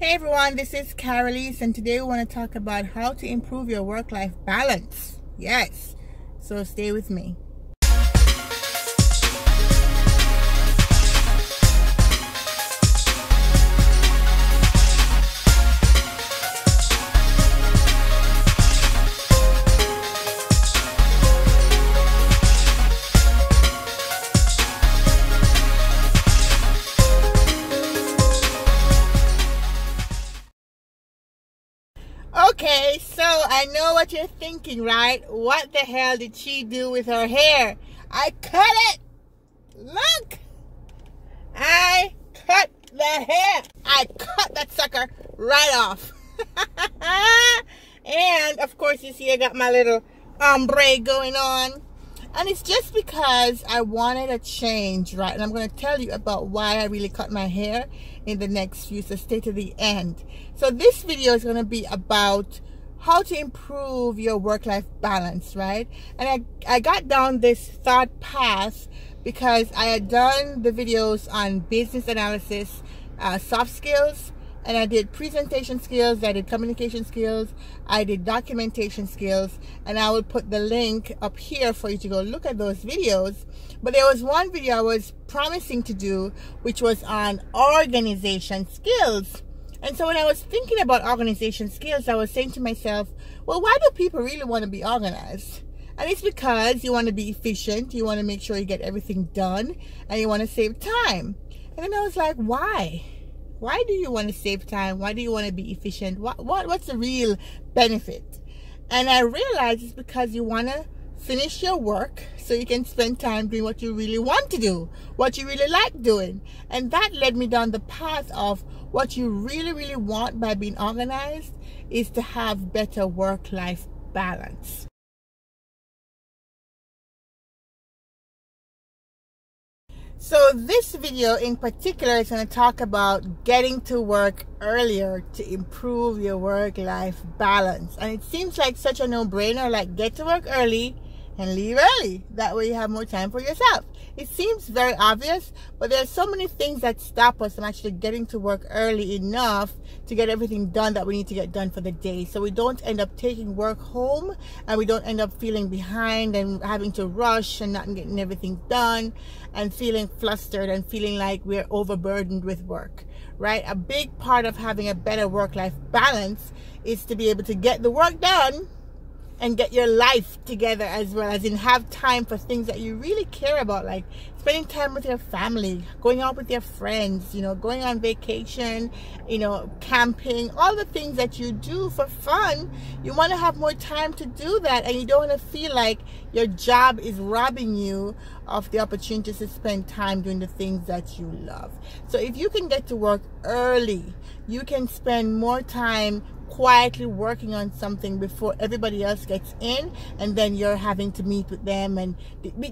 Hey everyone, this is Karaleise and today we want to talk about how to improve your work-life balance. Yes, so stay with me. Okay, so I know what you're thinking, right? What the hell did she do with her hair? I cut it! Look! I cut the hair! I cut that sucker right off. and of course, you see, I got my little ombre going on. And it's just because I wanted a change, right? And I'm going to tell you about why I really cut my hair in the next few, so stay to the end. So this video is going to be about how to improve your work-life balance, right? And I, I got down this thought path because I had done the videos on business analysis, uh, soft skills, and I did presentation skills, I did communication skills, I did documentation skills, and I will put the link up here for you to go look at those videos. But there was one video I was promising to do, which was on organization skills. And so when I was thinking about organization skills, I was saying to myself, well, why do people really want to be organized? And it's because you want to be efficient, you want to make sure you get everything done, and you want to save time. And then I was like, why? Why do you want to save time? Why do you want to be efficient? What, what what's the real benefit? And I realized it's because you want to finish your work so you can spend time doing what you really want to do, what you really like doing. And that led me down the path of what you really, really want by being organized is to have better work life balance. So this video in particular is going to talk about getting to work earlier to improve your work-life balance. And it seems like such a no-brainer, like get to work early and leave early. That way you have more time for yourself. It seems very obvious, but there are so many things that stop us from actually getting to work early enough to get everything done that we need to get done for the day. So we don't end up taking work home and we don't end up feeling behind and having to rush and not getting everything done and feeling flustered and feeling like we're overburdened with work, right? A big part of having a better work life balance is to be able to get the work done and get your life together as well as in have time for things that you really care about like spending time with your family going out with your friends you know going on vacation you know camping all the things that you do for fun. You want to have more time to do that and you don't want to feel like your job is robbing you of the opportunity to spend time doing the things that you love. So if you can get to work early you can spend more time quietly working on something before everybody else gets in and then you're having to meet with them and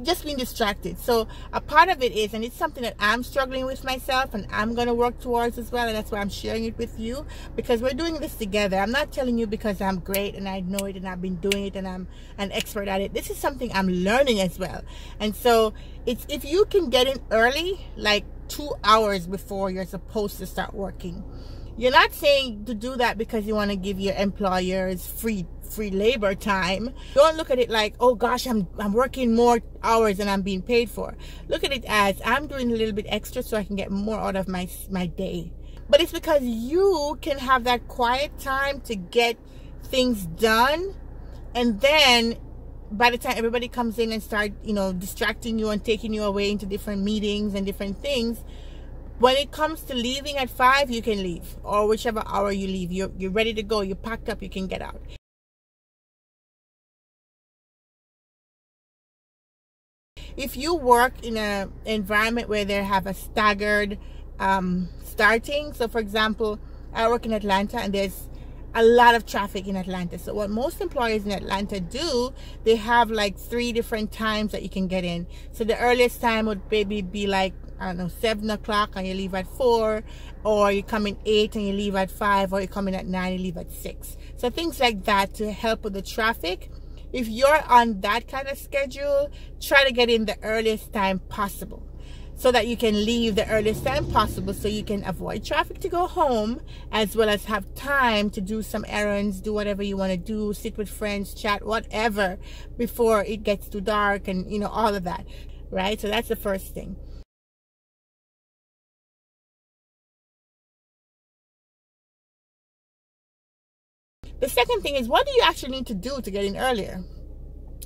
just being distracted. So a part of it is and it's something that i'm struggling with myself and i'm going to work towards as well and that's why i'm sharing it with you because we're doing this together. I'm not telling you because i'm great and i know it and i've been doing it and i'm an expert at it. This is something i'm learning as well. And so it's if you can get in early like two hours before you're supposed to start working you're not saying to do that because you want to give your employers free free labor time. Don't look at it like, oh gosh, I'm I'm working more hours than I'm being paid for. Look at it as I'm doing a little bit extra so I can get more out of my my day. But it's because you can have that quiet time to get things done and then by the time everybody comes in and start, you know, distracting you and taking you away into different meetings and different things, when it comes to leaving at five you can leave. Or whichever hour you leave. You're, you're ready to go. You're packed up. You can get out. If you work in an environment where they have a staggered um, starting so for example i work in atlanta and there's a lot of traffic in atlanta. So what most employers in atlanta do they have like three different times that you can get in. So the earliest time would maybe be like I don't know, 7 o'clock and you leave at 4, or you come in 8 and you leave at 5, or you come in at 9 and you leave at 6. So things like that to help with the traffic. If you're on that kind of schedule, try to get in the earliest time possible. so that you can leave the earliest time possible so you can avoid traffic to go home as well as have time to do some errands do whatever you want to do sit with friends chat whatever before it gets too dark and you know all of that right so that's the first thing the second thing is what do you actually need to do to get in earlier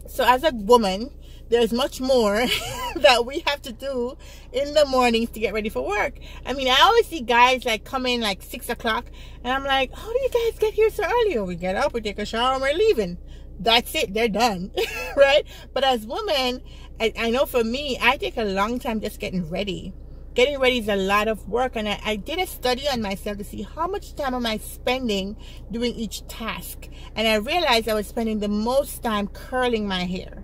so as a woman there's much more that we have to do in the mornings to get ready for work. I mean, I always see guys like come in like six o'clock, and I'm like, how do you guys get here so early? we get up, we take a shower, and we're leaving. That's it, they're done, right? But as women, I, I, know for me, I take a long time just getting ready. Getting ready is a lot of work, and I, I did a study on myself to see how much time am I spending doing each task. And I realized I was spending the most time curling my hair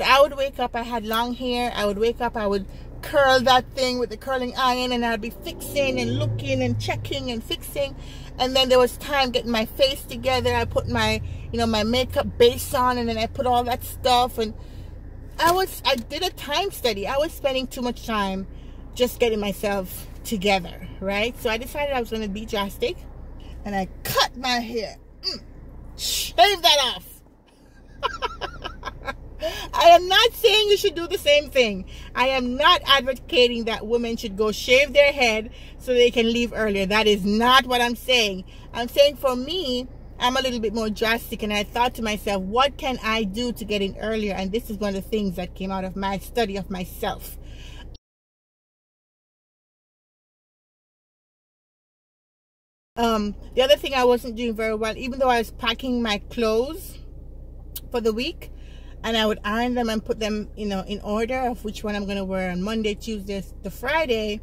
so I would wake up, I had long hair. I would wake up, I would curl that thing with the curling iron and I'd be fixing and looking and checking and fixing. And then there was time getting my face together. I put my, you know, my makeup base on and then I put all that stuff. And I was, I did a time study. I was spending too much time just getting myself together, right? So I decided I was going to be drastic and I cut my hair. Mm, shave that off. I am not saying you should do the same thing. I am not advocating that women should go shave their head so they can leave earlier. That is not what I'm saying. I'm saying for me, I'm a little bit more drastic and I thought to myself, what can I do to get in earlier? And this is one of the things that came out of my study of myself. Um, the other thing I wasn't doing very well, even though I was packing my clothes for the week, and I would iron them and put them, you know, in order of which one I'm going to wear on Monday, Tuesday, the Friday.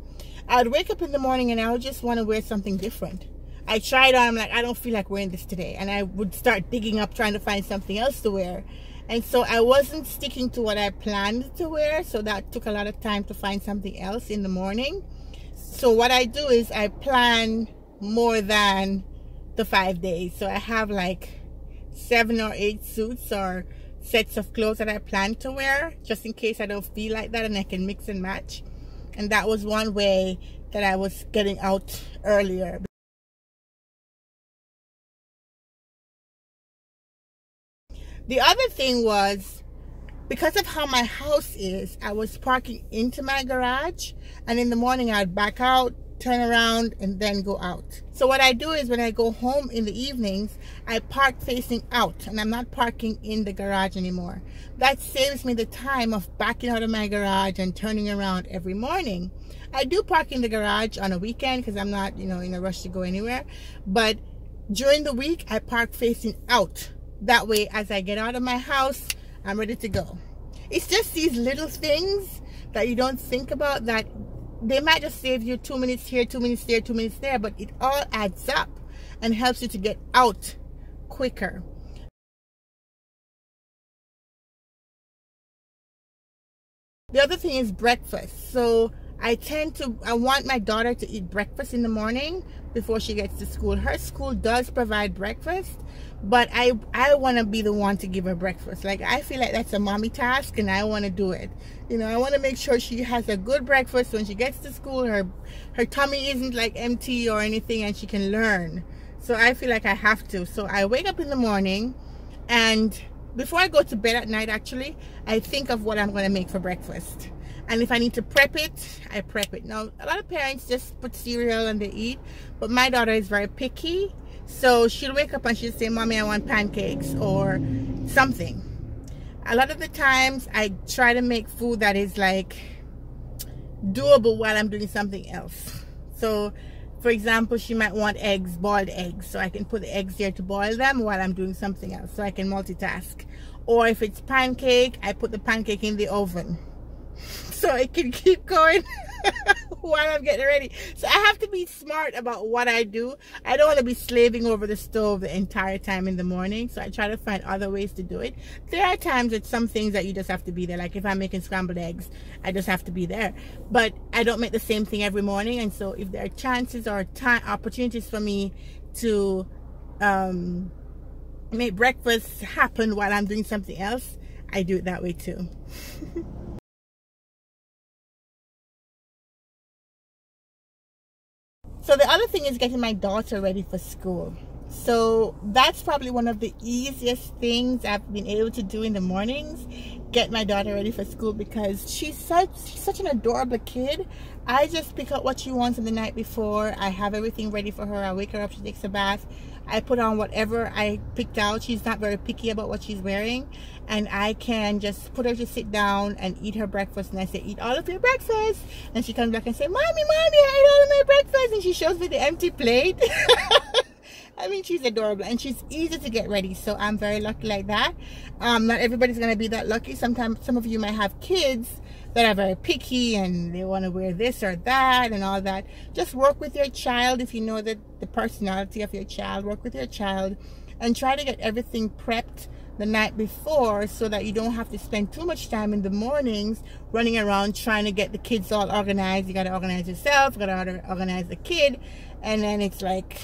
I would wake up in the morning and I would just want to wear something different. I tried on, I'm like, I don't feel like wearing this today. And I would start digging up trying to find something else to wear. And so I wasn't sticking to what I planned to wear. So that took a lot of time to find something else in the morning. So what I do is I plan more than the five days. So I have like seven or eight suits or sets of clothes that I plan to wear just in case I don't feel like that and I can mix and match. And that was one way that I was getting out earlier. The other thing was because of how my house is, I was parking into my garage and in the morning I'd back out turn around and then go out. So what I do is when I go home in the evenings, I park facing out and I'm not parking in the garage anymore. That saves me the time of backing out of my garage and turning around every morning. I do park in the garage on a weekend because I'm not, you know, in a rush to go anywhere. But during the week, I park facing out. That way, as I get out of my house, I'm ready to go. It's just these little things that you don't think about that they might just save you two minutes here, two minutes there, two minutes there, but it all adds up and helps you to get out quicker. The other thing is breakfast. So I tend to, I want my daughter to eat breakfast in the morning before she gets to school. Her school does provide breakfast, but I I want to be the one to give her breakfast. Like I feel like that's a mommy task, and I want to do it. You know, I want to make sure she has a good breakfast when she gets to school. Her her tummy isn't like empty or anything, and she can learn. So I feel like I have to. So I wake up in the morning, and before I go to bed at night, actually, I think of what I'm going to make for breakfast and if I need to prep it I prep it. Now a lot of parents just put cereal and they eat but my daughter is very picky. So she'll wake up and she'll say mommy I want pancakes or something. A lot of the times I try to make food that is like doable while I'm doing something else. So for example she might want eggs boiled eggs. So I can put the eggs there to boil them while I'm doing something else. So I can multitask. Or if it's pancake I put the pancake in the oven so I can keep going while I'm getting ready. So I have to be smart about what I do. I don't want to be slaving over the stove the entire time in the morning. So I try to find other ways to do it. There are times with some things that you just have to be there. Like if I'm making scrambled eggs, I just have to be there. But I don't make the same thing every morning. And so if there are chances or time opportunities for me to um, make breakfast happen while I'm doing something else, I do it that way too. So the other thing is getting my daughter ready for school. So that's probably one of the easiest things I've been able to do in the mornings. Get my daughter ready for school because she's such she's such an adorable kid. I just pick up what she wants in the night before. I have everything ready for her. I wake her up, she takes a bath. I put on whatever I picked out. She's not very picky about what she's wearing. And I can just put her to sit down and eat her breakfast. And I say, eat all of your breakfast. And she comes back and say, Mommy, Mommy, I ate all of my breakfast. And she shows me the empty plate. I mean, she's adorable and she's easy to get ready. So I'm very lucky like that. Um, not everybody's going to be that lucky. Sometimes some of you might have kids that are very picky and they want to wear this or that and all that. Just work with your child if you know that the personality of your child. Work with your child and try to get everything prepped the night before so that you don't have to spend too much time in the mornings running around trying to get the kids all organized. You got to organize yourself, you got to organize the kid, and then it's like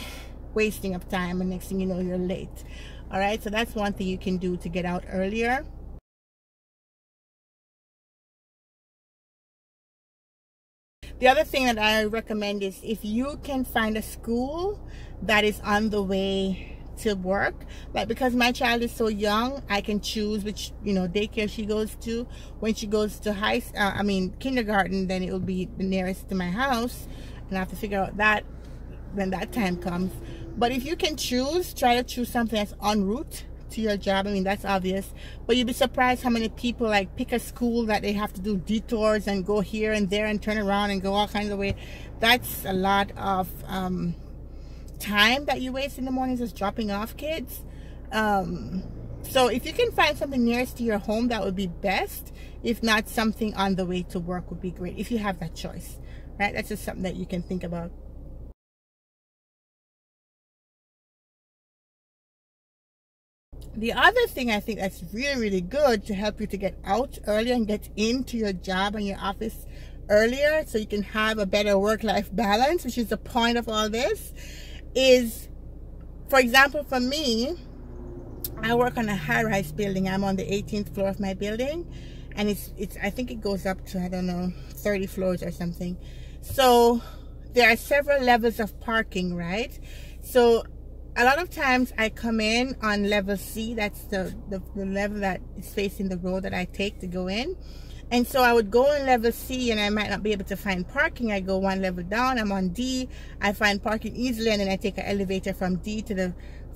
wasting of time and next thing you know you're late all right so that's one thing you can do to get out earlier the other thing that I recommend is if you can find a school that is on the way to work like because my child is so young I can choose which you know daycare she goes to. When she goes to high uh, I mean kindergarten then it will be the nearest to my house and I have to figure out that when that time comes. But if you can choose, try to choose something that's en route to your job. I mean, that's obvious. But you'd be surprised how many people like pick a school that they have to do detours and go here and there and turn around and go all kinds of way. That's a lot of um, time that you waste in the mornings just dropping off kids. Um, so if you can find something nearest to your home, that would be best. If not, something on the way to work would be great if you have that choice. Right? That's just something that you can think about. The other thing I think that's really, really good to help you to get out earlier and get into your job and your office earlier so you can have a better work-life balance, which is the point of all this, is, for example, for me, I work on a high-rise building. I'm on the 18th floor of my building, and it's, it's I think it goes up to, I don't know, 30 floors or something. So there are several levels of parking, right? So a lot of times I come in on level C, that's the, the, the, level that is facing the road that I take to go in. And so I would go on level C and I might not be able to find parking. I go one level down, I'm on D, I find parking easily and then I take an elevator from D to the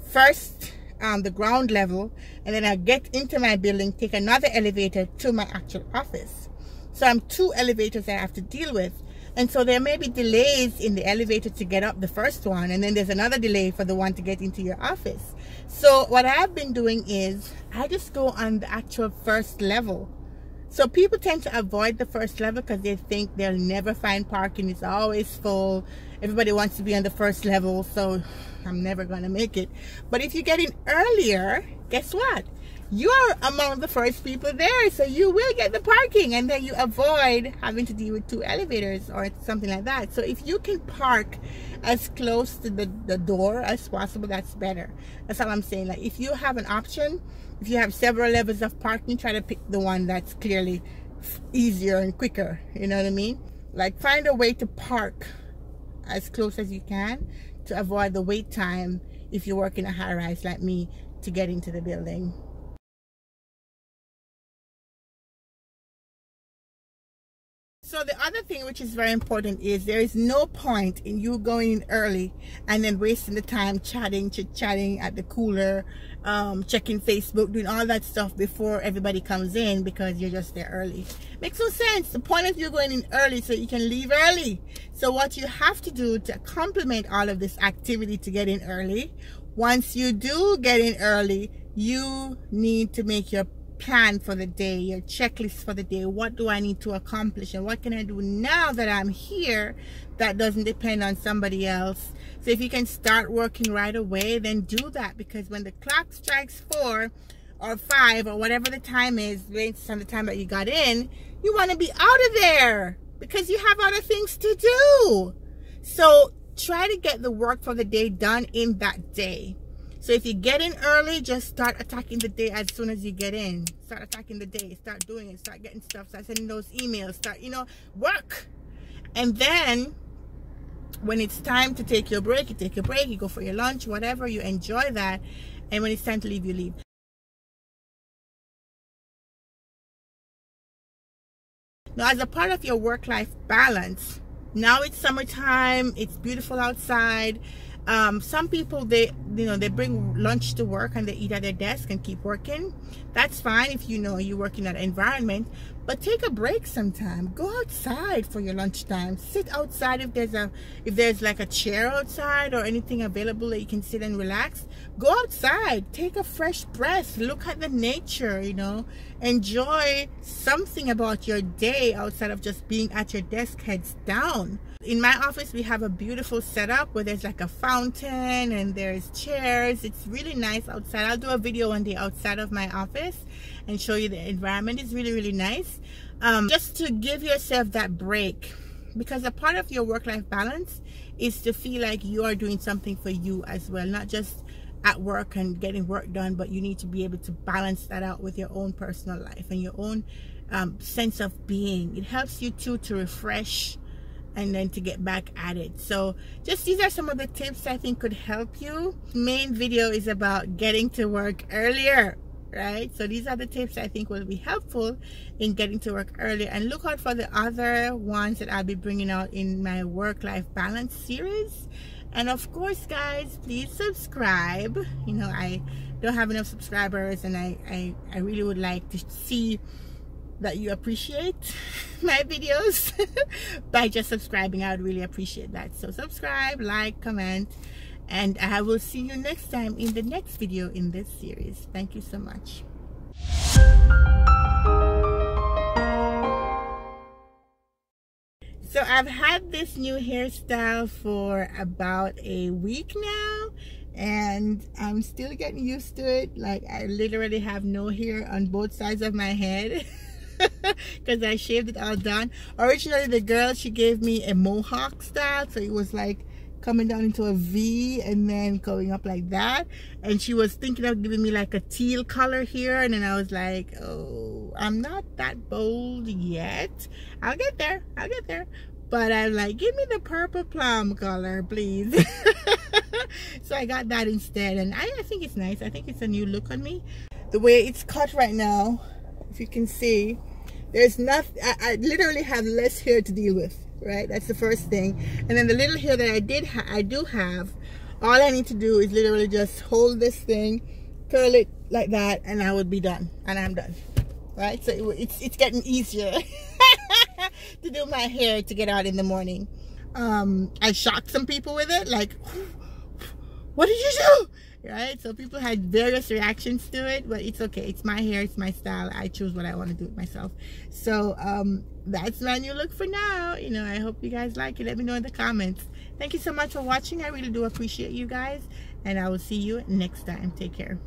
first, um, the ground level. And then I get into my building, take another elevator to my actual office. So I'm two elevators I have to deal with. And so there may be delays in the elevator to get up the first one, and then there's another delay for the one to get into your office. So what I've been doing is I just go on the actual first level. So people tend to avoid the first level because they think they'll never find parking. It's always full. Everybody wants to be on the first level, so I'm never going to make it. But if you get in earlier, guess what? You are among the first people there so you will get the parking and then you avoid having to deal with two elevators or something like that. So if you can park as close to the, the door as possible that's better. That's all i'm saying. Like if you have an option if you have several levels of parking try to pick the one that's clearly easier and quicker. You know what i mean? Like find a way to park as close as you can to avoid the wait time if you work in a high rise like me to get into the building So the thing which is very important is there is no point in you going in early and then wasting the time chatting, chit-chatting at the cooler, um, checking Facebook, doing all that stuff before everybody comes in because you're just there early. Makes no sense. The point of you going in early so you can leave early. So what you have to do to complement all of this activity to get in early, once you do get in early, you need to make your plan for the day, your checklist for the day. What do I need to accomplish and what can I do now that I'm here that doesn't depend on somebody else? So if you can start working right away, then do that because when the clock strikes four or five or whatever the time is, based on the time that you got in, you want to be out of there because you have other things to do. So try to get the work for the day done in that day. So if you get in early, just start attacking the day as soon as you get in. Start attacking the day. Start doing it. Start getting stuff. Start sending those emails. Start, you know, work. And then when it's time to take your break, you take your break, you go for your lunch, whatever, you enjoy that. And when it's time to leave, you leave. Now, as a part of your work life balance, now it's summertime, it's beautiful outside. Um, some people they you know they bring lunch to work and they eat at their desk and keep working. That's fine if you know you work in that environment but take a break sometime. Go outside for your lunchtime sit outside if there's a if there's like a chair outside or anything available that you can sit and relax. Go outside. Take a fresh breath. Look at the nature you know. Enjoy something about your day outside of just being at your desk heads down in my office we have a beautiful setup where there's like a fountain and there's chairs. It's really nice outside. I'll do a video one day outside of my office and show you the environment. It's really really nice. Um, just to give yourself that break because a part of your work-life balance is to feel like you are doing something for you as well not just at work and getting work done but you need to be able to balance that out with your own personal life and your own um, sense of being. It helps you too to refresh and then to get back at it. So just these are some of the tips i think could help you. Main video is about getting to work earlier right? So these are the tips i think will be helpful in getting to work earlier. And look out for the other ones that i'll be bringing out in my work-life balance series. And of course guys please subscribe. You know i don't have enough subscribers and i i, I really would like to see that you appreciate my videos by just subscribing i would really appreciate that so subscribe like comment and I will see you next time in the next video in this series. Thank you so much. So I've had this new hairstyle for about a week now and I'm still getting used to it. Like I literally have no hair on both sides of my head because I shaved it all down. Originally the girl, she gave me a mohawk style so it was like coming down into a V and then going up like that. And she was thinking of giving me like a teal color here. And then I was like, oh, I'm not that bold yet. I'll get there. I'll get there. But I'm like, give me the purple plum color, please. so I got that instead. And I, I think it's nice. I think it's a new look on me. The way it's cut right now, if you can see, there's nothing, I, literally have less hair to deal with right? That's the first thing. And then the little hair that I did I do have all I need to do is literally just hold this thing curl it like that and I would be done and I'm done right? So it, it's it's getting easier to do my hair to get out in the morning. Um I shocked some people with it like what did you do right? So people had various reactions to it but it's okay. It's my hair it's my style. I choose what i want to do with myself. So um that's my new look for now. You know i hope you guys like it. Let me know in the comments. Thank you so much for watching. I really do appreciate you guys and i will see you next time. Take care